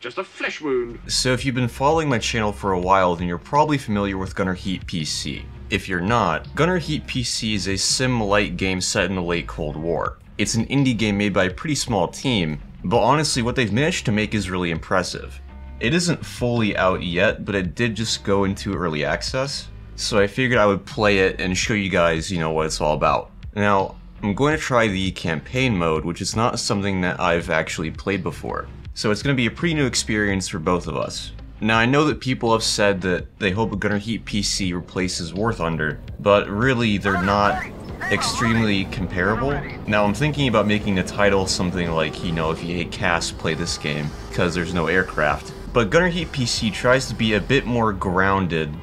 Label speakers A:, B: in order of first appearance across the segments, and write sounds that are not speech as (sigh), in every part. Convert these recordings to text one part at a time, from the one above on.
A: Just a flesh wound.
B: So if you've been following my channel for a while, then you're probably familiar with Gunner Heat PC. If you're not, Gunner Heat PC is a sim-lite game set in the late Cold War. It's an indie game made by a pretty small team, but honestly what they've managed to make is really impressive. It isn't fully out yet, but it did just go into early access, so I figured I would play it and show you guys, you know, what it's all about. Now, I'm going to try the campaign mode, which is not something that I've actually played before. So it's going to be a pretty new experience for both of us. Now I know that people have said that they hope Gunner Heat PC replaces War Thunder, but really they're not extremely comparable. Now I'm thinking about making the title something like, you know, if you hate CAS, play this game, because there's no aircraft. But Gunner Heat PC tries to be a bit more grounded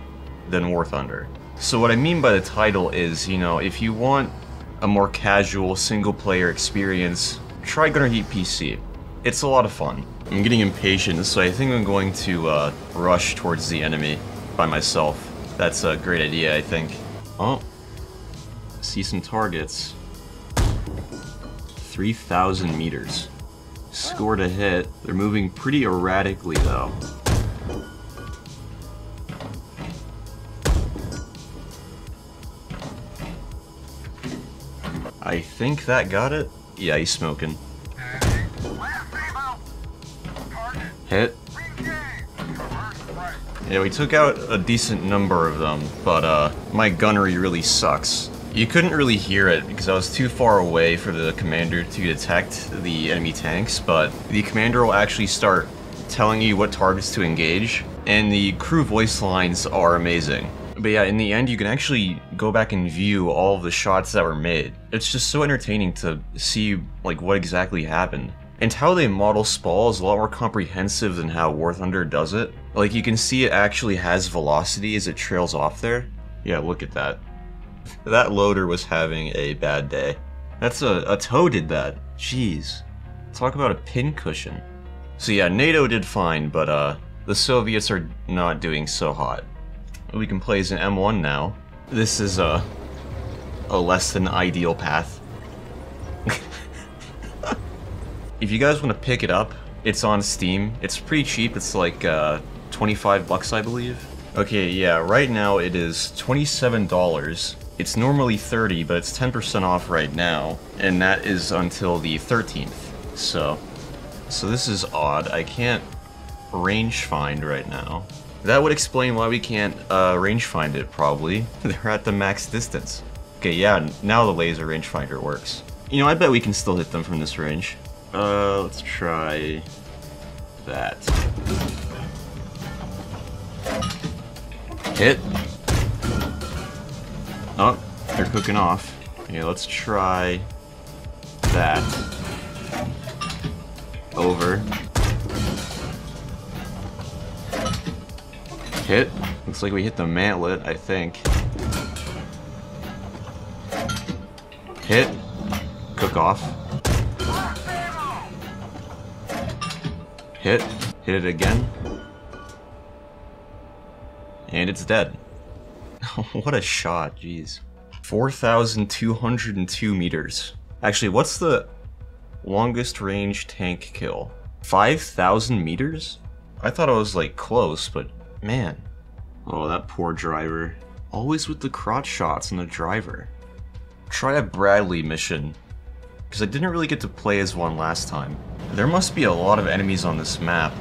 B: than War Thunder. So what I mean by the title is, you know, if you want a more casual single-player experience, try Gunner Heat PC. It's a lot of fun. I'm getting impatient, so I think I'm going to uh, rush towards the enemy by myself. That's a great idea, I think. Oh, see some targets. 3,000 meters. Scored a hit. They're moving pretty erratically, though. I think that got it? Yeah, he's smoking. Hit. Yeah, we took out a decent number of them, but uh, my gunnery really sucks. You couldn't really hear it because I was too far away for the commander to detect the enemy tanks, but the commander will actually start telling you what targets to engage, and the crew voice lines are amazing. But yeah, in the end, you can actually go back and view all of the shots that were made. It's just so entertaining to see like what exactly happened. And how they model Spall is a lot more comprehensive than how War Thunder does it. Like, you can see it actually has velocity as it trails off there. Yeah, look at that. (laughs) that loader was having a bad day. That's a, a TOW did that. Jeez. Talk about a pin cushion. So yeah, NATO did fine, but uh, the Soviets are not doing so hot. We can play as an M1 now. This is a, a less than ideal path. If you guys want to pick it up, it's on Steam. It's pretty cheap. It's like uh, 25 bucks, I believe. Okay, yeah, right now it is $27. It's normally 30, but it's 10% off right now, and that is until the 13th. So, so this is odd. I can't range find right now. That would explain why we can't uh, range find it, probably. (laughs) They're at the max distance. Okay, yeah, now the laser rangefinder works. You know, I bet we can still hit them from this range. Uh, let's try that. Hit. Oh, they're cooking off. Okay, let's try that. Over. Hit. Looks like we hit the mantlet, I think. Hit. Cook off. Hit. Hit it again. And it's dead. (laughs) what a shot, jeez. 4,202 meters. Actually, what's the longest range tank kill? 5,000 meters? I thought I was like close, but man. Oh, that poor driver. Always with the crotch shots and the driver. Try a Bradley mission. Because I didn't really get to play as one last time. There must be a lot of enemies on this map.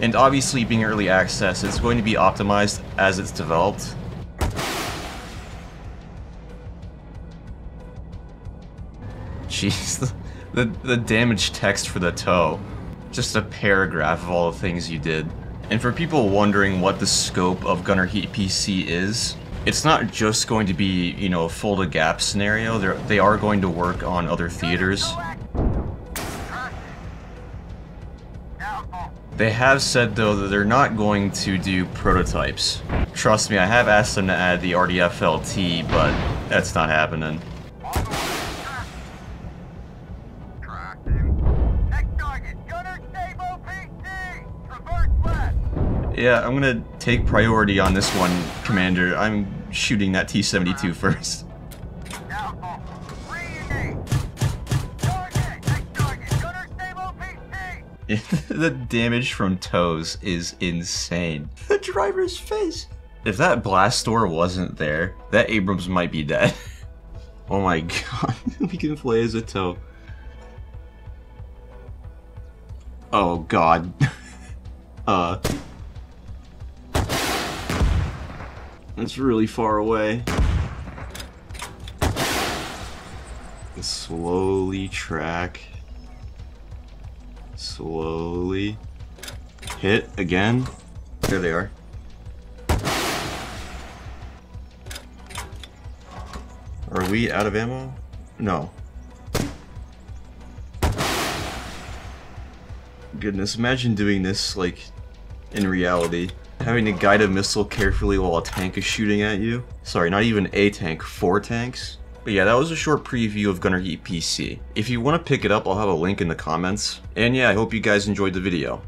B: And obviously being early access, it's going to be optimized as it's developed. (laughs) Jeez, the, the, damage text for the TOW. Just a paragraph of all the things you did. And for people wondering what the scope of Gunner Heat PC is, it's not just going to be, you know, a Fulda Gap scenario. They're, they are going to work on other theaters. They have said, though, that they're not going to do prototypes. Trust me, I have asked them to add the RDFLT, but that's not happening. Yeah, I'm gonna take priority on this one, Commander. I'm shooting that T-72 first. (laughs) the damage from TOWs is insane. The driver's face. If that blast door wasn't there, that Abrams might be dead. (laughs) oh my god, (laughs) we can play as a TOW. Oh god. uh. It's really far away. Slowly track. Slowly. Hit again. There they are. Are we out of ammo? No. Goodness, imagine doing this, like, in reality. Having to guide a missile carefully while a tank is shooting at you. Sorry, not even a tank, four tanks. But yeah, that was a short preview of Gunner Heat PC. If you want to pick it up, I'll have a link in the comments. And yeah, I hope you guys enjoyed the video.